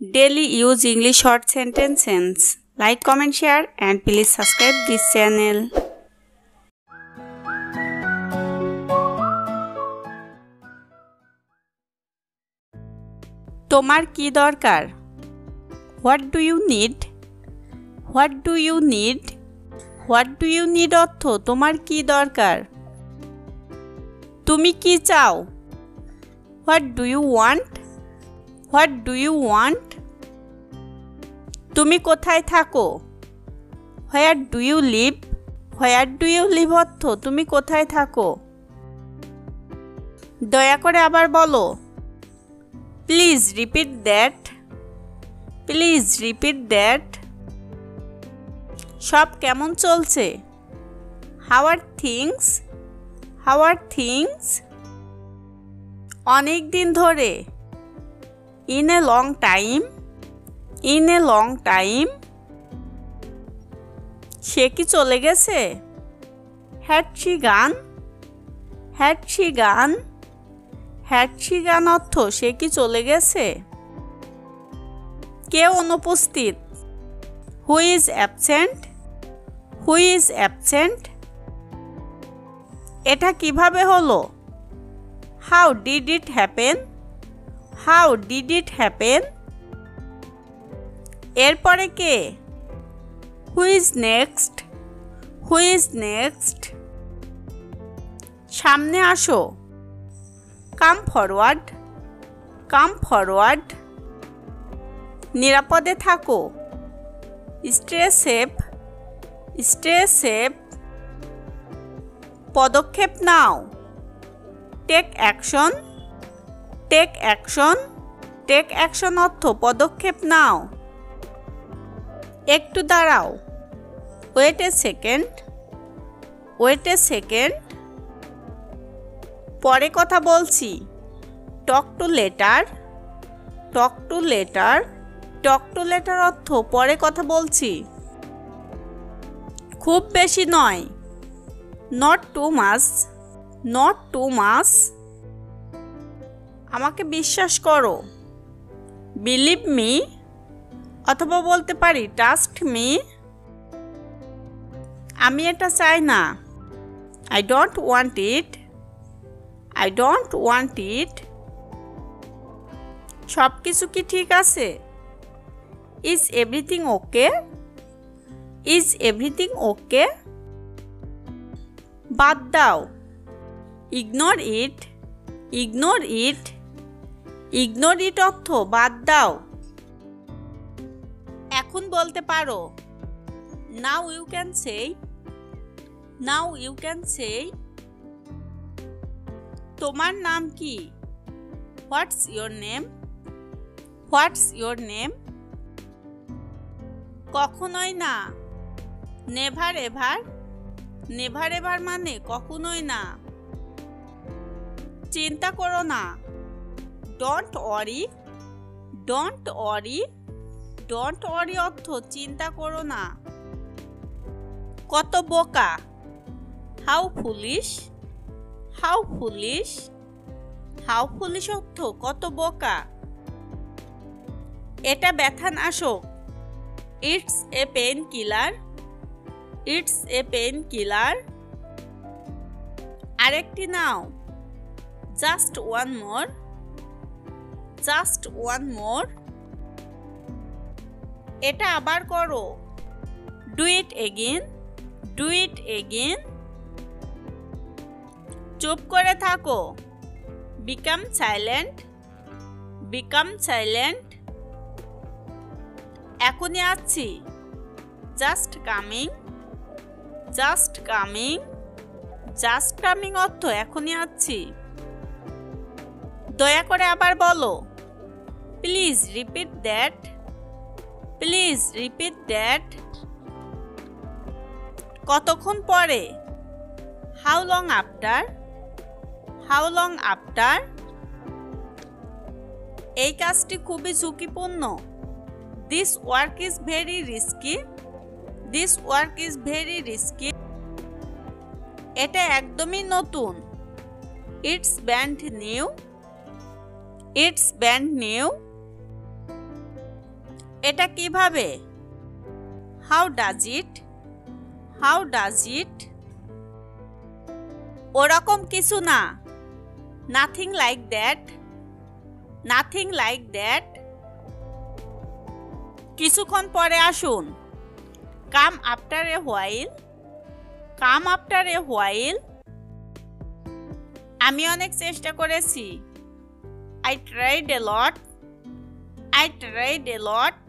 Daily use English short sentences like comment share and please subscribe this channel তোমার কি দরকার? What do you need what do you need what do you need অর্থ? তোমার কি দরকার? তুমি কি চাও? What do you want what do you want? তুমি কোথায় থাকো? Where do you live? Where do you live অর্থ, তুমি কোথায় থাকো? দয়া করে আবার বলো। Please repeat that. Please repeat that. সব কেমন চলছে? হাওয়ার থিংস? হাওয়ার থিংস? অনেক দিন ধরে। In a long time in a long time সে কি চলে গেছে? Has he gone has he gone has he gone অর্থ, সে কি চলে গেছে? কে অনুপস্থিত? Who is absent who is absent এটা কীভাবে হলো? How did it happen how did it happen? এরপরে কে? Who is next? Who is next? সামনে আসো। Come forward. Come forward. নিরাপদে থাকো। Stay safe. Stay safe. পদক্ষেপ নাও। Take action. Take action take action অর্থ পদক্ষেপ নাও। একটু দাঁড়াও। Wait a second. Wait a second. পরে কথা বলছি। Talk to later. Talk to later. Talk to later অর্থ পরে কথা বলছি। খুব বেশি নয়। Not too much. Not too much. আমাকে বিশ্বাস করো। বিলিভ মি অথবা বলতে পারি ট্রাস্ট মি আমি এটা চাই না। I don't want it I don't want it সব কিছু কি ঠিক আছে? Is everything okay is everything okay বাদ দাও। Ignore it ignore it ignore অর্থ বাদ দাও। এখন বলতে পারো। Now you can say now you can say তোমার নাম কি? What's your name what's your name কখনোই না। নেভার এভার নেভার এভার মানে কখনোই না। চিন্তা করো না। Don't worry don't worry don't worry অর্থ চিন্তা করো না। কত বোকা। How foolish how foolish how foolish অর্থ কত বোকা। এটা ব্যথা নাশক। It's a pain killer it's a pain killer আরেকটি নাও। Just one more just one more. এটা আবার করো। Do it again do it again চুপ করে থাকো। Become silent become silent. এখনই আসছি। Just coming just coming just coming অর্থ এখনই আসছি। দয়া করে আবার বলো। Please repeat that please repeat that কতক্ষণ পরে? How long after how long after এই কাজটি খুবই ঝুঁকিপূর্ণ। This work is very risky this work is very risky এটা একদমই নতুন। It's brand new it's brand new এটা কীভাবে? How does it how does it ওরকম কিছু না। Nothing like that nothing like that কিছুক্ষণ পরে আসুন। Come after a while come after a while আমি অনেক চেষ্টা করেছি। I tried a lot I tried a lot